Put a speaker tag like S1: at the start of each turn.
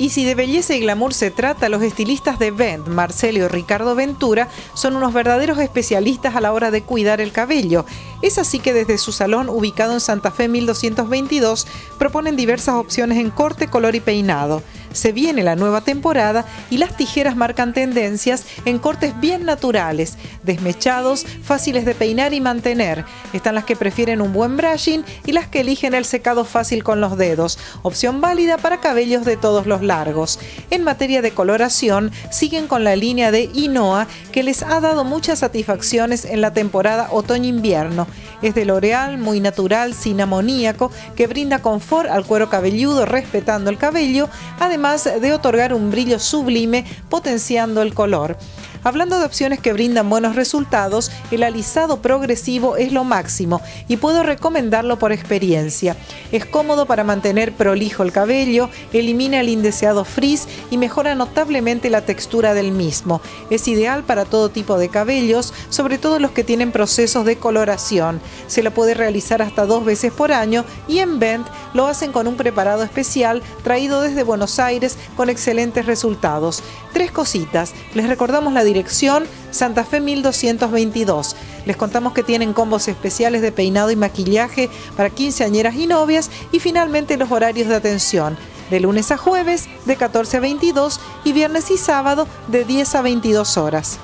S1: Y si de belleza y glamour se trata, los estilistas de Vent, Marcelo y Ricardo Ventura, son unos verdaderos especialistas a la hora de cuidar el cabello. Es así que desde su salón, ubicado en Santa Fe 1222, proponen diversas opciones en corte, color y peinado. Se viene la nueva temporada y las tijeras marcan tendencias en cortes bien naturales, desmechados, fáciles de peinar y mantener. Están las que prefieren un buen brushing y las que eligen el secado fácil con los dedos, opción válida para cabellos de todos los largos. En materia de coloración, siguen con la línea de Inoa que les ha dado muchas satisfacciones en la temporada otoño-invierno. Es de L'Oreal, muy natural, sin amoníaco, que brinda confort al cuero cabelludo respetando el cabello, además además de otorgar un brillo sublime potenciando el color. Hablando de opciones que brindan buenos resultados, el alisado progresivo es lo máximo y puedo recomendarlo por experiencia. Es cómodo para mantener prolijo el cabello, elimina el indeseado frizz y mejora notablemente la textura del mismo. Es ideal para todo tipo de cabellos, sobre todo los que tienen procesos de coloración. Se lo puede realizar hasta dos veces por año y en Bent lo hacen con un preparado especial traído desde Buenos Aires con excelentes resultados. Tres cositas. Les recordamos la dirección Santa Fe 1222. Les contamos que tienen combos especiales de peinado y maquillaje para quinceañeras y novias y finalmente los horarios de atención de lunes a jueves de 14 a 22 y viernes y sábado de 10 a 22 horas.